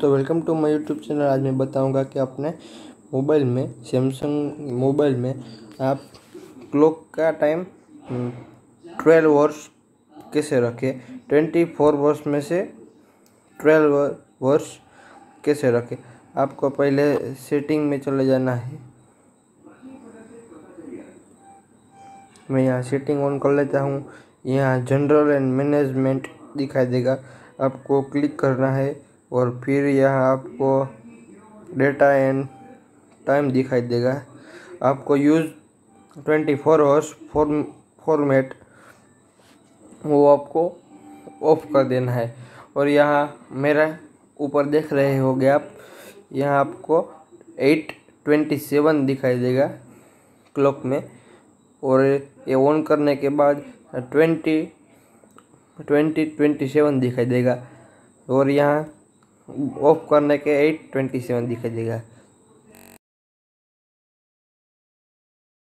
तो welcome to my YouTube channel. आज मैं बताऊँगा कि अपने मोबाइल में सैमसंग मोबाइल में आप क्लॉक का टाइम ट्वेल्व आवर्स कैसे रखें? ट्वेंटी फोर वर्स में से ट्वेल्व वर्ष कैसे रखें? आपको पहले सेटिंग में चले जाना है। मैं यहाँ सेटिंग ऑन कर लेता हूँ। यहाँ जनरल एंड मैनेजमेंट दिखाई देगा। आपको क्लिक करना है। और फिर यहाँ आपको डेटा एंड टाइम दिखाई देगा। आपको use twenty four hours format वो आपको ऑफ़ कर देना है। और यहाँ मेरा ऊपर देख रहे होगे आप, यहाँ आपको एट ट्वेंटी सेवन दिखाई देगा क्लॉक में। और ये ऑन करने के बाद ट्वेंटी ट्वेंटी ट्वेंटी सेवन दिखाई देगा। और यहाँ ऑफ़ करने के एट ट्वेंटी सेवन दिखाई देगा।